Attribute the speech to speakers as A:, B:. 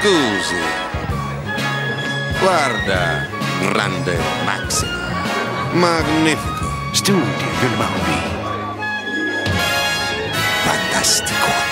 A: scusi. Guarda, grande Maxima. Magnifico.
B: Studio Grimaldi.
A: Fantastico.